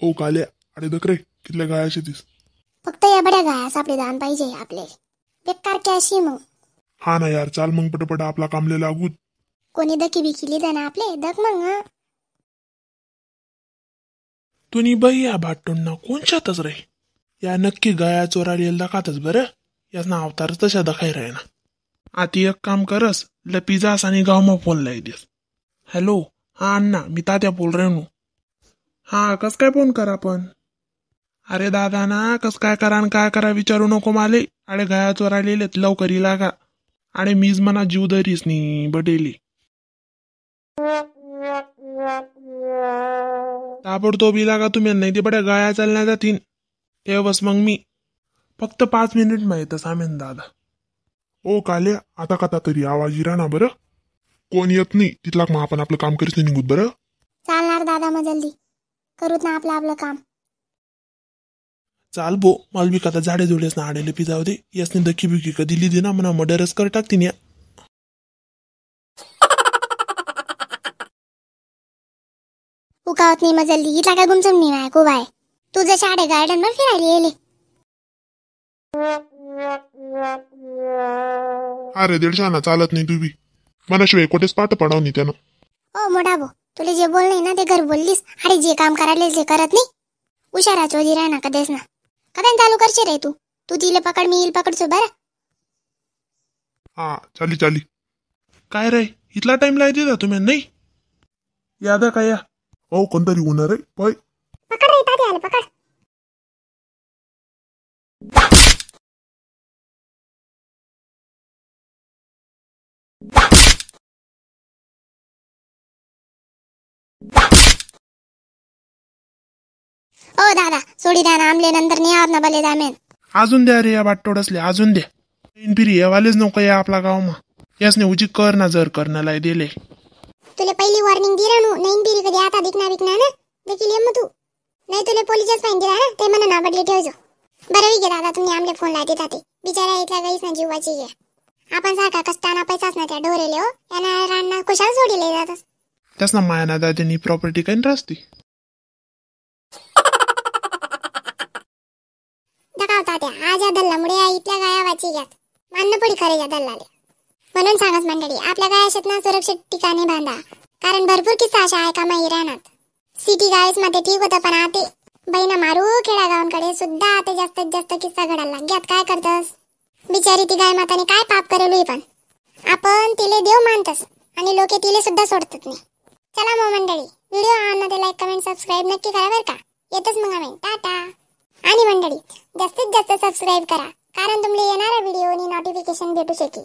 ओ काल्या अरे दक रे कितल्या गाया शेतीस? फक्त या बड्या गाया सापडे दान पाहिजे आपले. बेकार कॅशी मग हा ना यार चाल मग पटपट आपला कामले लागू कोणी दकी बिकी लिहिलं ना आपले दक मग हं. तुम्ही बाई या भाटूंना कोणच्यातच रे? या नक्की गाया चोरायला दाखातच बरं? याच ना अवतारच तशा दखाय राही ना आती एक काम करस ल पिझास आणि गावमा फोन लाई देस. हॅलो हा अण्णा मी तात्या बोल रेनू हा कस काय फोन करा आपण अरे दादा ना कस काय करा आणि काय करा विचारू नको माले. अरे गाया चोरायलेत लवकर येईल का आणि मीच मना जीव धरीस नी बडेली. ताबडतोब इला का तुम्ही नाही ते बड्या गाया चालण्या जातीन. तेव्हाच मग मी. फक्त पाच मिनिट माहीत सामेन दादा. ओ काले आता कथा तरी आवाज इरा ना बरं? कोण येत नाही तिथला मग आपण आपलं काम करीत निघूत बरं? चालणार दादा मग जल्दी. करूत ना आपलं आपलं काम. चाल बो मला बी कथा झाडे जुडेस ना आडेले पिजाव दे. यासने दखी बिकी कधी लिहिली ना म्हणा मर्डरच कर टाकतीन या. उकावत नाही मग जल्दी इथला काय गुमचून नाही माय खूप आहे. तू जसे आडे गार्डन वर फिरायला येले. अरे दीडशा ना चालत नाही तुम्ही मनाशिवाय कुठेच पाठ पडाव नाही त्यानं. ओ मोठा भो तुला जे बोल नाही ना ते घर बोललीस. अरे जे काम करायला ते करत नाही. उशारा चोरी राह ना कधीच ना. कधी चालू करशील रे तू. तू तिले पकड मी येईल पकडसो बरं? हा चाली चाली. काय रे इथला टाइम लाय दिला तुम्ही? नाही? यादा काय या? ओ कोणतरी होणार आहे पकड रे पकड. ओ दादा सोडी द्या ना आमले नंतर नाही आत ना भले दामेन अजून द्या रे या बाटोडसले अजून द्या. तीन पिरी येवालेच नको या आपला गावमा. यासने उजी कर ना जर करण्याला दिले. तुला पहिली वॉर्निंग दिला नु नाही बिरी कधी आता दिखना विकना ना? देखील ये मग तू. नाही तुला पोलीसच फाईन दिला ना ते म्हणा ना बदली ठेवजो. बरं विके दादा तुम्ही आमले फोन लावते जाते बिचारा इथल्या गाईस ना जीवाची घ्या. आपण सारखा कष्टाना पैसाच ना त्या डोरेले हो. यांना रानना कुशाल सोडले जातात त्याच ना माया ना दादानी प्रॉपर्टी काही रस्ती दकावता त्या आज या दल्लामुळे या इथल्या गाया मान्य पडी खरे या दल्लाले. म्हणून सांगत मंडळी आपल्या गाया शेतना सुरक्षित ठिकाणी बांधा. कारण भरपूर किस्सा अशा आहे का माही राहणार सिटी गाईसमध्ये ठीक होतं पण आते बहिणा मारू खेडागावांकडे सुद्धा आता जास्तीत जास्त किस्सा घडायला. लागल्यात काय करतस? बिचारी ती गाय माताने काय पाप करेल पण. आपण तिले देव मानतस आणि लोक तिले सुद्धा सोडतात नाही. चला मग मंडळी व्हिडिओ आवडला लाईक कमेंट सबस्क्राईब नक्की करा बरं का. येतच मग आम्ही. टाटा. आणि मंडळी जास्तीत जास्त सबस्क्राईब करा. कारण तुम्हाला येणाऱ्या नोटिफिकेशन भेटू शकेल